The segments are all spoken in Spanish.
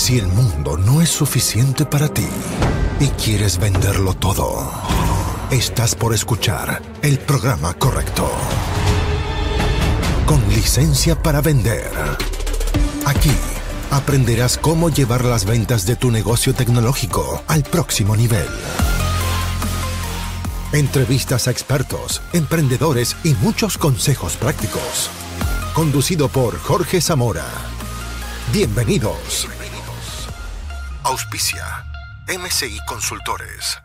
Si el mundo no es suficiente para ti y quieres venderlo todo, estás por escuchar el programa correcto. Con licencia para vender. Aquí aprenderás cómo llevar las ventas de tu negocio tecnológico al próximo nivel. Entrevistas a expertos, emprendedores y muchos consejos prácticos. Conducido por Jorge Zamora. Bienvenidos. Auspicia. MCI Consultores.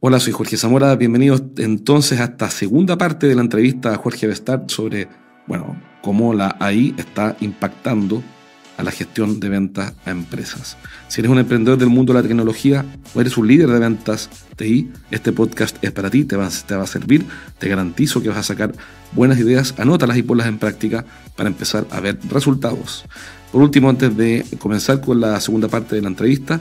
Hola, soy Jorge Zamora. Bienvenidos entonces a esta segunda parte de la entrevista a Jorge Bestard sobre, bueno, cómo la AI está impactando a la gestión de ventas a empresas. Si eres un emprendedor del mundo de la tecnología o eres un líder de ventas TI, este podcast es para ti, te va, va a servir, te garantizo que vas a sacar buenas ideas, anótalas y ponlas en práctica para empezar a ver resultados. Por último, antes de comenzar con la segunda parte de la entrevista,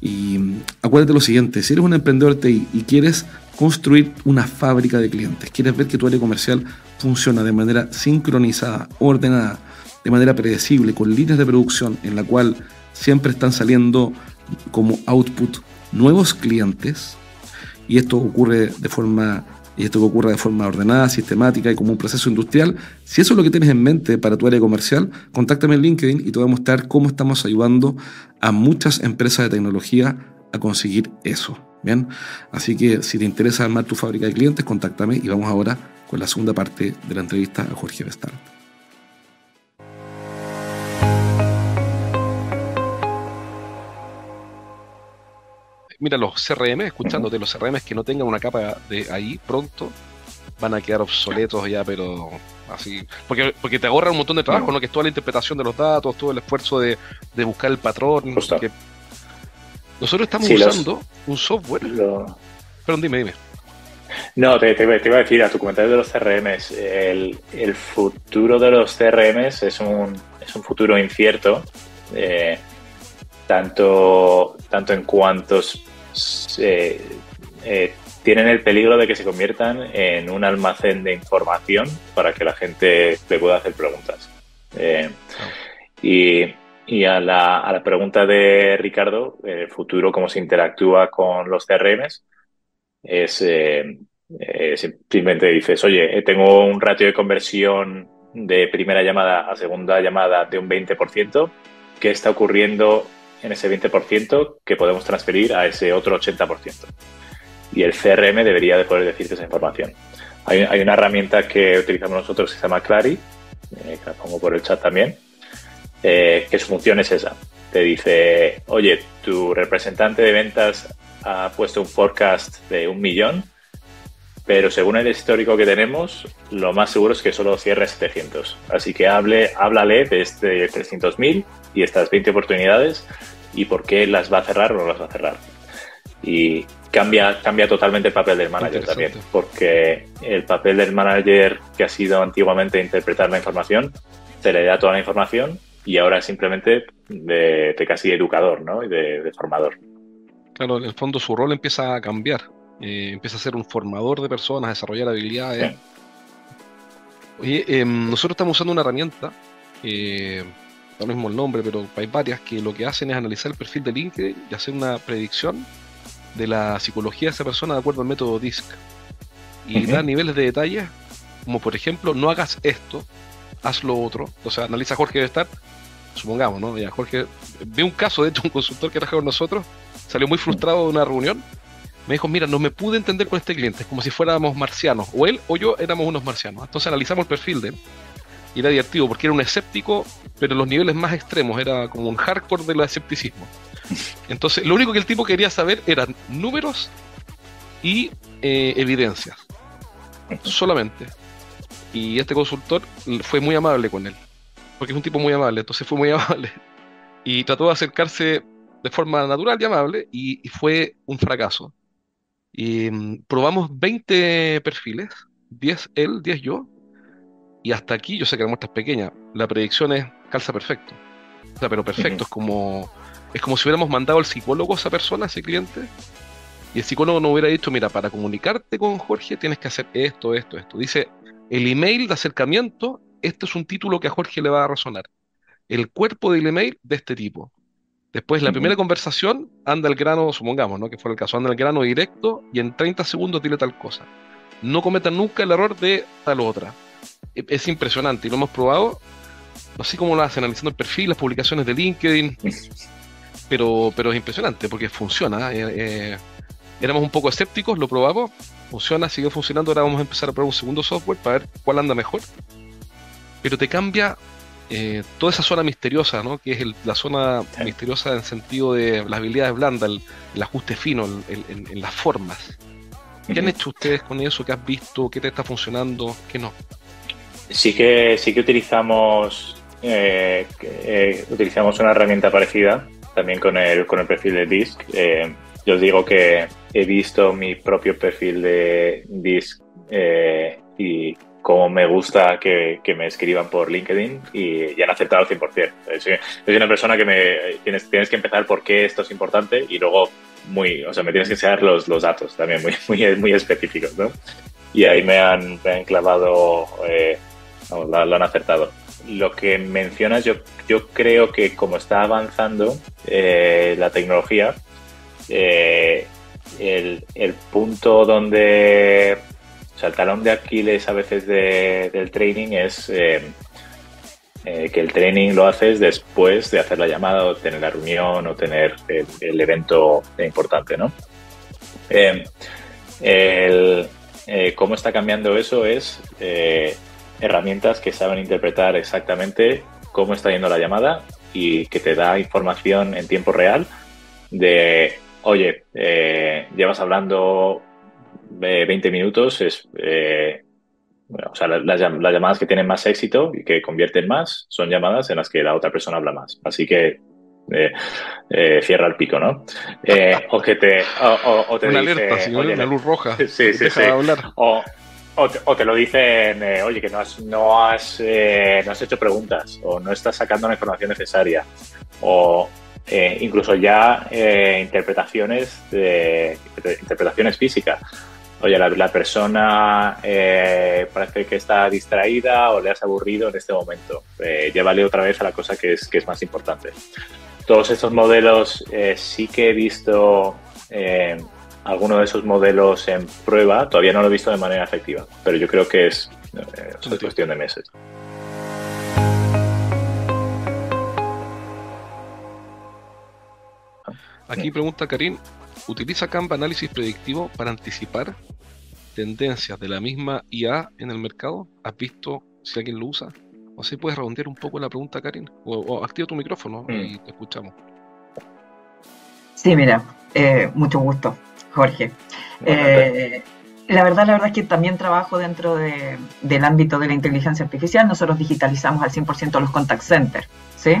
y acuérdate lo siguiente, si eres un emprendedor TI y quieres construir una fábrica de clientes, quieres ver que tu área comercial funciona de manera sincronizada, ordenada, de manera predecible, con líneas de producción en la cual siempre están saliendo como output nuevos clientes, y esto ocurre de forma y esto que ocurre de forma ordenada, sistemática y como un proceso industrial, si eso es lo que tienes en mente para tu área comercial, contáctame en LinkedIn y te voy a mostrar cómo estamos ayudando a muchas empresas de tecnología a conseguir eso. Bien, así que si te interesa armar tu fábrica de clientes, contáctame y vamos ahora con la segunda parte de la entrevista a Jorge Vestard. Mira, los CRM, escuchándote, los CRM que no tengan una capa de ahí pronto van a quedar obsoletos ya, pero así. Porque, porque te ahorra un montón de trabajo, ¿no? Que es toda la interpretación de los datos, todo el esfuerzo de, buscar el patrón. Nosotros estamos usando un software. Perdón, dime, dime. No, te, iba a decir a tu comentario de los CRM, el, el futuro de los CRM es un, es un futuro incierto, eh, tanto, tanto en cuantos eh, tienen el peligro de que se conviertan en un almacén de información para que la gente le pueda hacer preguntas. Eh, y, a, la, pregunta de Ricardo, el futuro, cómo se interactúa con los CRMs, es eh, simplemente dices, oye, tengo un ratio de conversión de primera llamada a segunda llamada de un 20%, ¿qué está ocurriendo en ese 20% que podemos transferir a ese otro 80%. Y el CRM debería de poder decirte esa información. Hay, una herramienta que utilizamos nosotros que se llama Clary, eh, que la pongo por el chat también, eh, que su función es esa. Te dice, oye, tu representante de ventas ha puesto un forecast de un millón, pero según el histórico que tenemos, lo más seguro es que solo cierre 700. Así que hable, háblale de este 300.000 y estas 20 oportunidades y por qué las va a cerrar o no las va a cerrar. Y cambia, cambia totalmente el papel del manager también, porque el papel del manager que ha sido antiguamente interpretar la información, se le da toda la información y ahora es simplemente de, casi educador ¿no? y de, formador. Claro, en el fondo su rol empieza a cambiar, eh, empieza a ser un formador de personas, a desarrollar habilidades. Oye, em, nosotros estamos usando una herramienta eh, no mismo el nombre, pero hay varias que lo que hacen es analizar el perfil de LinkedIn y hacer una predicción de la psicología de esa persona de acuerdo al método DISC. Y da niveles de detalle, como por ejemplo, no hagas esto, haz lo otro. O sea, analiza a Jorge de estar, supongamos, ¿no? Ya, Jorge, ve un caso, de hecho, un consultor que trabajó con nosotros, salió muy frustrado de una reunión. Me dijo, mira, no me pude entender con este cliente, es como si fuéramos marcianos. O él o yo éramos unos marcianos. Entonces analizamos el perfil de él y era divertido porque era un escéptico, pero en los niveles más extremos, era como un hardcore del escepticismo. Entonces, lo único que el tipo quería saber eran números y eh, evidencias, solamente. Y este consultor fue muy amable con él, porque es un tipo muy amable, entonces fue muy amable. Y trató de acercarse de forma natural y amable, y, fue un fracaso. Y mm, probamos 20 perfiles, 10 él, 10 yo, y hasta aquí, yo sé que la muestra es pequeña, la predicción es calza perfecto. O sea, pero perfecto, es como es como si hubiéramos mandado al psicólogo a esa persona, a ese cliente, y el psicólogo no hubiera dicho, mira, para comunicarte con Jorge tienes que hacer esto, esto, esto. Dice, El email de acercamiento, este es un título que a Jorge le va a resonar. El cuerpo del email de este tipo. Después, la primera conversación, anda el grano, supongamos, ¿no? Que fuera el caso, anda el grano directo y en 30 segundos dile tal cosa. No cometan nunca el error de tal otra. E, es impresionante y lo hemos probado. No sé cómo lo hacen, analizando el perfil, las publicaciones de LinkedIn. Pero, pero es impresionante porque funciona. Eh, eh, éramos un poco escépticos, lo probamos, funciona, sigue funcionando. Ahora vamos a empezar a probar un segundo software para ver cuál anda mejor. Pero te cambia eh, toda esa zona misteriosa, ¿no? que es la zona misteriosa en sentido de las habilidades blandas, el, ajuste fino, en las formas. ¿Qué han hecho ustedes con eso? ¿Qué has visto? ¿Qué te está funcionando? ¿Qué no? Sí que, sí que utilizamos, eh, eh, utilizamos una herramienta parecida también con el, con el perfil de Disc. Eh, yo os digo que he visto mi propio perfil de Disc y cómo me gusta que, me escriban por LinkedIn y, ya han aceptado al 100%. Soy, soy una persona que me tienes, tienes que empezar por qué esto es importante y luego muy, o sea, me tienes que enseñar los, datos también muy, específicos, ¿no? Y ahí me han, clavado, eh, lo, han acertado. Lo que mencionas, yo, creo que como está avanzando eh, la tecnología, eh, el, punto donde, sea, el talón de Aquiles a veces de, del training es eh, que el training lo haces después de hacer la llamada o tener la reunión o tener el, evento importante, ¿no? Eh, eh, cómo está cambiando eso es herramientas que saben interpretar exactamente cómo está yendo la llamada y que te da información en tiempo real de, oye, llevas hablando 20 minutos, es, o sea, las, llamadas que tienen más éxito y que convierten más son llamadas en las que la otra persona habla más. Así que eh, eh, cierra el pico, ¿no? Eh, o que te. O, te una alerta, una luz roja. Sí, sí, sí. O, o, te, lo dicen, oye, que no has, no, has, no has hecho preguntas o no estás sacando la información necesaria. O incluso ya interpretaciones, de, interpretaciones físicas oye, la, persona eh, parece que está distraída o le has aburrido en este momento. Eh, llévale otra vez a la cosa que es, que es más importante. Todos estos modelos eh, sí que he visto eh, alguno de esos modelos en prueba, todavía no lo he visto de manera efectiva, pero yo creo que es, una cuestión de meses. Aquí pregunta Karim, ¿utiliza Canva análisis predictivo para anticipar tendencias de la misma IA en el mercado? ¿Has visto si alguien lo usa? O si puedes redondear un poco la pregunta, Karin. O, activa tu micrófono y mm. te escuchamos. Sí, mira, eh, mucho gusto, Jorge. Eh, la verdad, la verdad es que también trabajo dentro del ámbito de la inteligencia artificial. Nosotros digitalizamos al 100% los contact centers. ¿sí?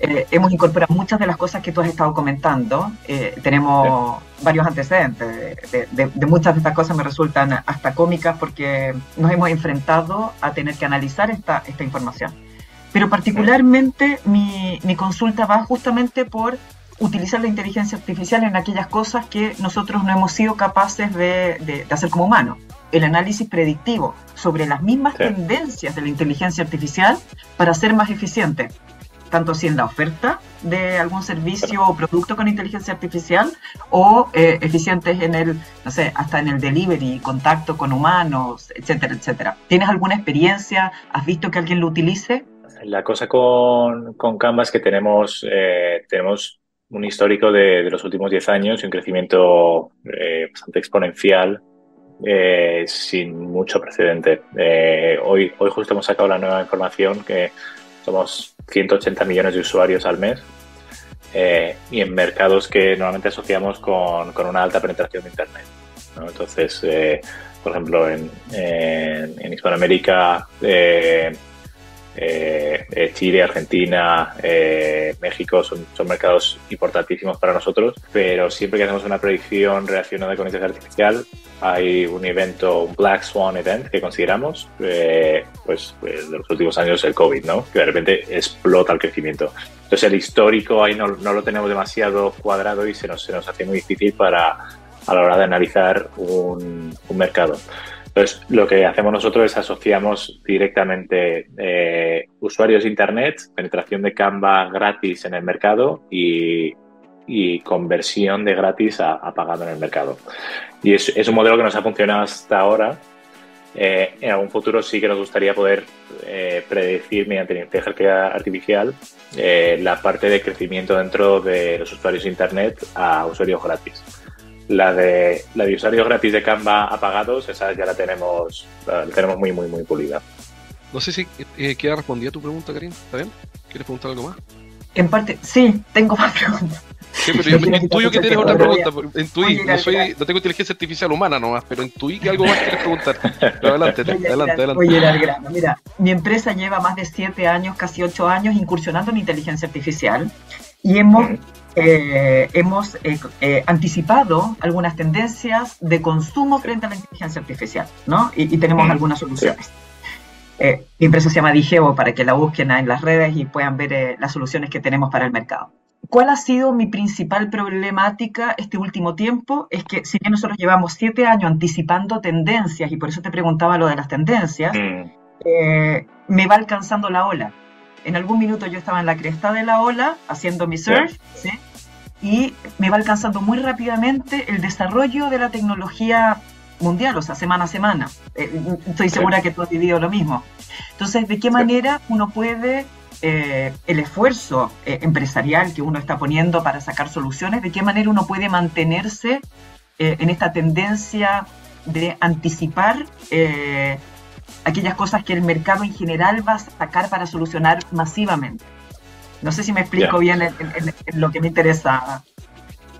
Eh, hemos incorporado muchas de las cosas que tú has estado comentando. Eh, tenemos varios antecedentes. De, muchas de estas cosas me resultan hasta cómicas porque nos hemos enfrentado a tener que analizar esta, esta información. Pero particularmente mi, mi consulta va justamente por utilizar la inteligencia artificial en aquellas cosas que nosotros no hemos sido capaces de, hacer como humanos. El análisis predictivo sobre las mismas tendencias de la inteligencia artificial para ser más eficiente, tanto si en la oferta de algún servicio o producto con inteligencia artificial o eh, eficientes en el, no sé, hasta en el delivery, contacto con humanos, etcétera, etcétera. ¿Tienes alguna experiencia? ¿Has visto que alguien lo utilice? La cosa con, con Canva es que tenemos, eh, tenemos un histórico de, los últimos 10 años y un crecimiento eh, bastante exponencial eh, sin mucho precedente. Eh, hoy, hoy justo hemos sacado la nueva información que somos 180 millones de usuarios al mes y en mercados que normalmente asociamos con, con una alta penetración de Internet. Entonces, por ejemplo, en, en, en Hispanoamérica eh, eh, Chile, Argentina, eh, México son, mercados importantísimos para nosotros, pero siempre que hacemos una predicción relacionada con inteligencia artificial, hay un evento, un Black Swan Event que consideramos, pues, pues, de los últimos años el COVID, ¿no? Que de repente explota el crecimiento. Entonces el histórico ahí no, lo tenemos demasiado cuadrado y se nos, se nos hace muy difícil para a la hora de analizar un, un mercado. Entonces, lo que hacemos nosotros es asociamos directamente eh, usuarios de Internet, penetración de Canva gratis en el mercado y, conversión de gratis a, pagado en el mercado. Y es, es, un modelo que nos ha funcionado hasta ahora. Eh, en algún futuro sí que nos gustaría poder eh, predecir mediante inteligencia artificial la parte de crecimiento dentro de los usuarios de Internet a usuarios gratis. La de, la de usuarios gratis de Canva apagados, esa ya la tenemos, la tenemos muy, muy, muy pulida. No sé si eh, queda respondida tu pregunta, Karim. ¿Está bien? ¿Quieres preguntar algo más? En parte, sí, tengo más preguntas. Sí, pero yo intuyo que tienes otra pregunta. Intuí, no, soy, no tengo inteligencia artificial humana nomás, pero intuí que algo más quieres preguntar. Pero adelante, adelante, adelante. Voy a ir al grano. Mira, mi empresa lleva más de siete años, casi ocho años, incursionando en inteligencia artificial y hemos eh, hemos eh, eh, anticipado algunas tendencias de consumo frente a la inteligencia artificial, ¿no? Y, tenemos algunas soluciones. mi empresa se llama Digeo para que la busquen en las redes y puedan ver las soluciones que tenemos para el mercado. ¿Cuál ha sido mi principal problemática este último tiempo? Es que si bien nosotros llevamos siete años anticipando tendencias, y por eso te preguntaba lo de las tendencias, mm. me va alcanzando la ola en algún minuto yo estaba en la cresta de la ola haciendo mi surf, y me va alcanzando muy rápidamente el desarrollo de la tecnología mundial, o sea, semana a semana. Eh, estoy segura que tú has vivido lo mismo. Entonces, ¿de qué manera uno puede, eh, el esfuerzo eh, empresarial que uno está poniendo para sacar soluciones, de qué manera uno puede mantenerse en esta tendencia de anticipar aquellas cosas que el mercado en general va a sacar para solucionar masivamente. No sé si me explico bien en, lo que me interesa.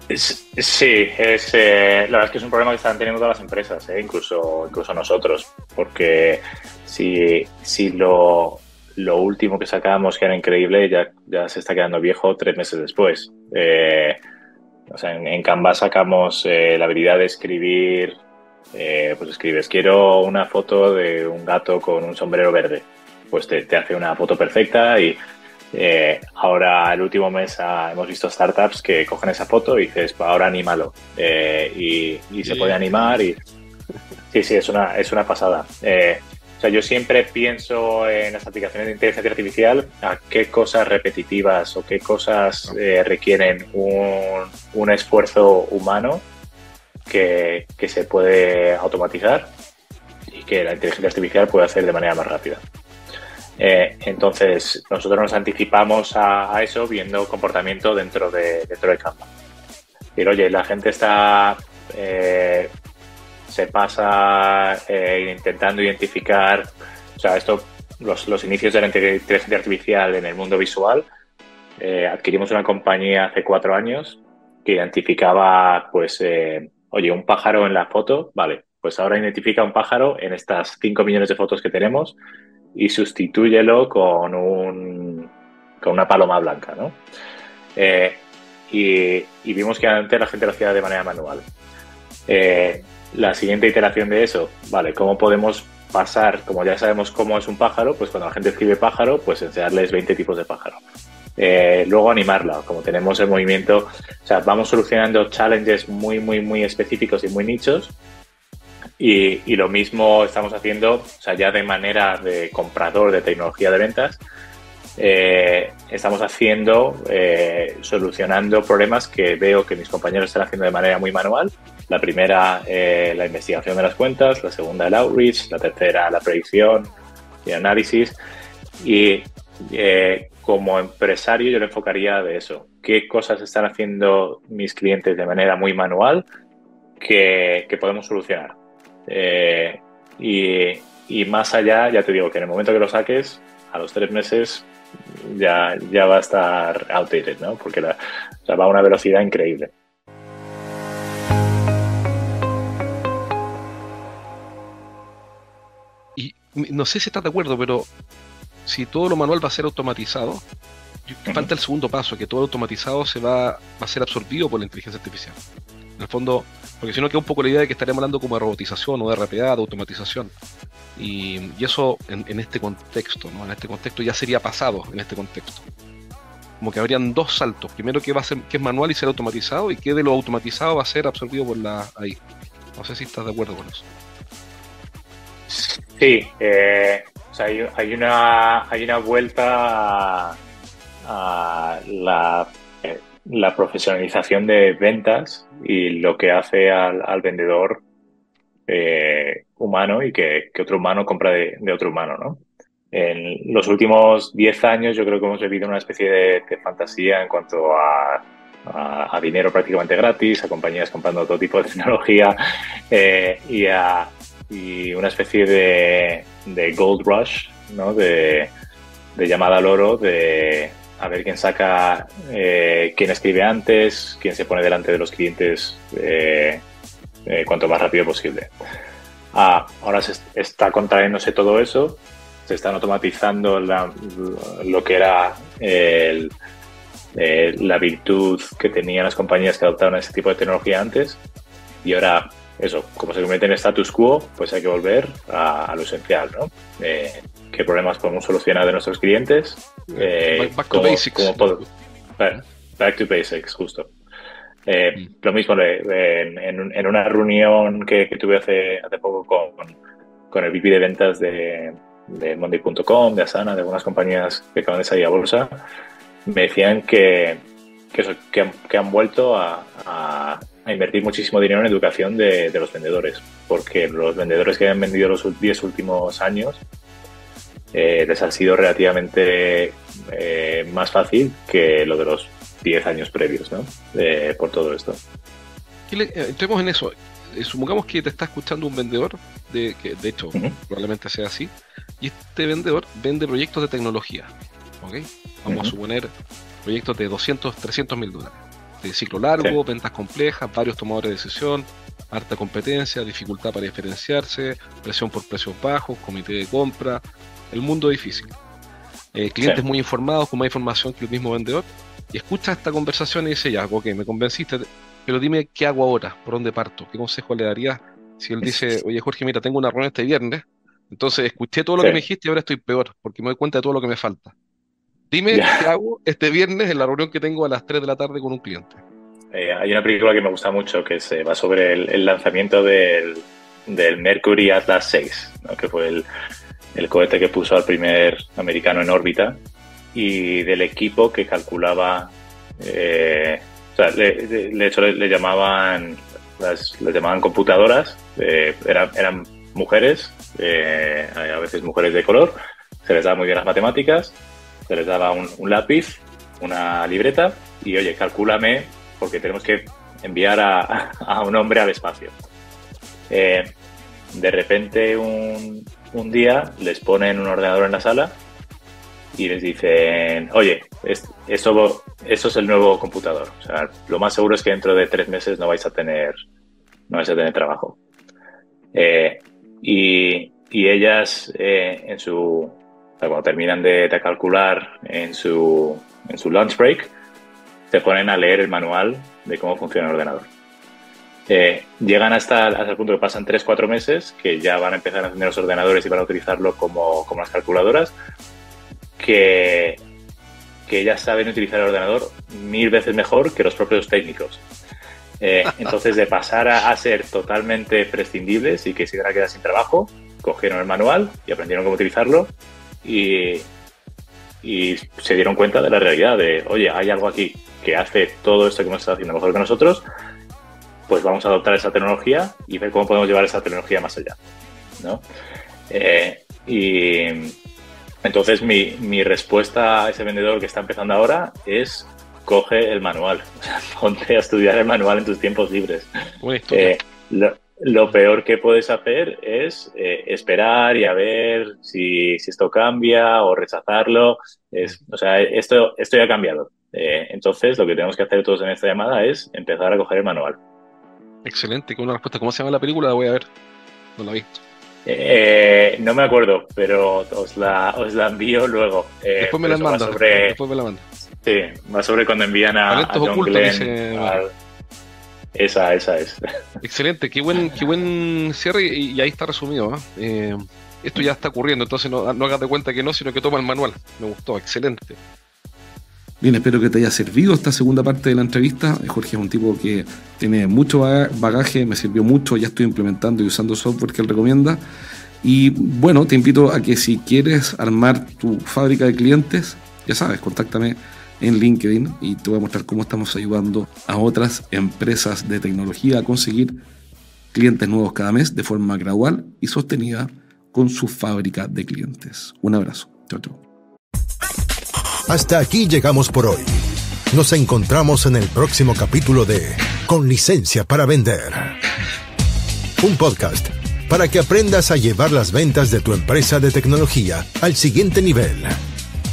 Sí, es, eh, la verdad es que es un problema que están teniendo todas las empresas, eh, incluso, incluso nosotros, porque si, si lo, lo, último que sacamos, que era increíble, ya, ya se está quedando viejo tres meses después. Eh, o sea, en, en, Canva sacamos la habilidad de escribir eh, pues escribes, quiero una foto de un gato con un sombrero verde. Pues te, hace una foto perfecta y eh, ahora el último mes hemos visto startups que cogen esa foto y dices, pues ahora anímalo. Eh, y, se puede animar y... Sí, sí, es una, es una pasada. o sea, yo siempre pienso en las aplicaciones de inteligencia artificial a qué cosas repetitivas o qué cosas requieren un, un esfuerzo humano que, se puede automatizar y que la inteligencia artificial puede hacer de manera más rápida. Eh, entonces, nosotros nos anticipamos a, eso viendo comportamiento dentro de, dentro del campo. Pero, oye, la gente está, eh, se pasa eh, intentando identificar, o sea, esto, los, los, inicios de la inteligencia artificial en el mundo visual. adquirimos una compañía hace cuatro años que identificaba, pues, oye, un pájaro en la foto, vale, pues ahora identifica un pájaro en estas 5 millones de fotos que tenemos y sustitúyelo con, un, con una paloma blanca, ¿no? Eh, y, vimos que antes la gente lo hacía de manera manual. Eh, la siguiente iteración de eso, vale, ¿cómo podemos pasar, como ya sabemos cómo es un pájaro, pues cuando la gente escribe pájaro, pues enseñarles 20 tipos de pájaro. Eh, luego animarla, como tenemos el movimiento, o sea, vamos solucionando challenges muy, muy, muy específicos y muy nichos. Y, lo mismo estamos haciendo, o sea, ya de manera de comprador de tecnología de ventas, eh, estamos haciendo, eh, solucionando problemas que veo que mis compañeros están haciendo de manera muy manual. La primera, la investigación de las cuentas, la segunda, el outreach, la tercera, la predicción y análisis. Y como empresario yo le enfocaría de eso. ¿Qué cosas están haciendo mis clientes de manera muy manual que, podemos solucionar? Eh, y, más allá, ya te digo que en el momento que lo saques, a los tres meses ya, ya va a estar outdated, ¿no? Porque va a una velocidad increíble. Y no sé si estás de acuerdo, pero si todo lo manual va a ser automatizado, falta el segundo paso, que todo lo automatizado se va, va a ser absorbido por la inteligencia artificial. En el fondo, porque si no queda un poco la idea de que estaremos hablando como de robotización o de RPA, de automatización. Y, eso en, este contexto, ¿no? En este contexto ya sería pasado, en este contexto. Como que habrían dos saltos. Primero que va a ser, que es manual y será automatizado, y que de lo automatizado va a ser absorbido por la AI. No sé si estás de acuerdo con eso. Sí, eh, hay, una, hay una vuelta a, la, eh, la, profesionalización de ventas y lo que hace al, vendedor eh, humano y que, otro humano compra de, otro humano, ¿no? En los últimos 10 años yo creo que hemos vivido una especie de, fantasía en cuanto a, dinero prácticamente gratis, a compañías comprando todo tipo de tecnología y a y una especie de, gold rush, ¿no? De, llamada al oro, de a ver quién saca, eh, quién escribe antes, quién se pone delante de los clientes eh, eh, cuanto más rápido posible. Ah, ahora se está contrayéndose todo eso, se están automatizando lo que era la virtud que tenían las compañías que adoptaron ese tipo de tecnología antes y ahora eso, como se convierte en status quo, pues hay que volver a, lo esencial, ¿no? Eh, ¿Qué problemas podemos solucionar de nuestros clientes? Eh, back, to basics. back, to basics, justo. Eh, mm. Lo mismo en, una reunión que, tuve hace, hace poco con, con, el VP de ventas de, de Monday.com, de Asana, de algunas compañías que acaban de salir a bolsa, me decían que, que, han, vuelto a a invertir muchísimo dinero en educación de, los vendedores, porque los vendedores que han vendido los 10 últimos años eh, les ha sido relativamente eh, más fácil que lo de los 10 años previos, ¿no? por todo esto. Eh, entremos en eso. Supongamos que te está escuchando un vendedor, de, que de hecho probablemente sea así, y este vendedor vende proyectos de tecnología. Vamos a suponer proyectos de 200, 300 mil dólares de ciclo largo, ventas complejas, varios tomadores de decisión, harta competencia, dificultad para diferenciarse, presión por precios bajos, comité de compra, el mundo difícil. Eh, clientes muy informados, con más información que el mismo vendedor, y escucha esta conversación y dice, ya, ok, me convenciste, pero dime qué hago ahora, por dónde parto, qué consejo le darías si él dice, oye Jorge, mira, tengo una reunión este viernes, entonces escuché todo lo que me dijiste y ahora estoy peor, porque me doy cuenta de todo lo que me falta. Dime qué hago este viernes en la reunión que tengo a las 3 de la tarde con un cliente. Eh, hay una película que me gusta mucho que se va sobre el, lanzamiento del, Mercury Atlas 6, que fue el, cohete que puso al primer americano en órbita y del equipo que calculaba, eh, o sea, de, hecho le, llamaban las, llamaban computadoras, eh, eran, eran mujeres, a veces mujeres de color, se les daba muy bien las matemáticas se les daba un, lápiz, una libreta y, oye, calcúlame porque tenemos que enviar a, un hombre al espacio. Eh, de repente un, día les ponen un ordenador en la sala y les dicen, oye, eso, eso es el nuevo computador. O sea, lo más seguro es que dentro de tres meses no vais a tener, no vais a tener trabajo. Eh, y, ellas eh, en su cuando terminan de, calcular en su, en su lunch break, se ponen a leer el manual de cómo funciona el ordenador. Eh, llegan hasta, hasta, el punto que pasan 3-4 meses, que ya van a empezar a encender los ordenadores y van a utilizarlo como, como las calculadoras, que, que ellas saben utilizar el ordenador mil veces mejor que los propios técnicos. Eh, entonces, de pasar a, a, ser totalmente prescindibles y que se iban a quedar sin trabajo, cogieron el manual y aprendieron cómo utilizarlo y, se dieron cuenta de la realidad de, oye, hay algo aquí que hace todo esto que hemos estado haciendo mejor que nosotros, pues vamos a adoptar esa tecnología y ver cómo podemos llevar esa tecnología más allá. ¿no? Eh, y entonces mi, mi, respuesta a ese vendedor que está empezando ahora es coge el manual, ponte a estudiar el manual en tus tiempos libres. Eh, lo peor que puedes hacer es eh, esperar y a ver si, esto cambia o rechazarlo. Es, o sea, esto, esto ya ha cambiado. Eh, entonces, lo que tenemos que hacer todos en esta llamada es empezar a coger el manual. Excelente, con una respuesta. ¿Cómo se llama la película? La voy a ver. No la vi. Eh, no me acuerdo, pero os la, os la envío luego. Después me la manda. Después me la manda. Sí, más sobre cuando envían a, a John Glenn, esa, esa es. Excelente, qué buen, qué buen cierre y, ahí está resumido. ¿ah? ¿eh? esto ya está ocurriendo, entonces no, no hagas de cuenta que no, sino que toma el manual. Me gustó, excelente. Bien, espero que te haya servido esta segunda parte de la entrevista. Jorge es un tipo que tiene mucho bagaje, me sirvió mucho, ya estoy implementando y usando software que él recomienda. Y bueno, te invito a que si quieres armar tu fábrica de clientes, ya sabes, contáctame en LinkedIn y te voy a mostrar cómo estamos ayudando a otras empresas de tecnología a conseguir clientes nuevos cada mes de forma gradual y sostenida con su fábrica de clientes. Un abrazo. Chao, chao. Hasta aquí llegamos por hoy. Nos encontramos en el próximo capítulo de Con licencia para vender. Un podcast para que aprendas a llevar las ventas de tu empresa de tecnología al siguiente nivel.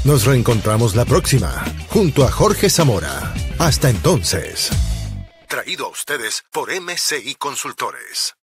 Nos reencontramos la próxima, junto a Jorge Zamora. Hasta entonces. Traído a ustedes por MCI Consultores.